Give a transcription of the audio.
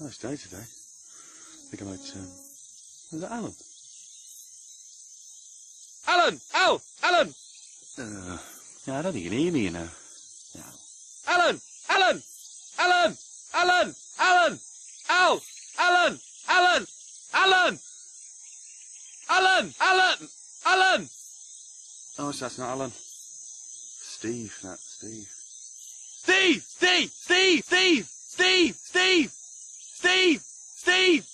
Nice day today. I think I might. Um... Is that Alan? Alan! Al! Alan! Uh, yeah, I don't think you can hear me, you know. No. Alan! Alan! Alan! Alan! Alan! Al! Alan! Alan! Alan! Alan! Alan! Alan! Oh, so that's not Alan. Steve, that's Steve. Steve! Steve! Steve! Steve! Steve! Steve! Steve! Steve!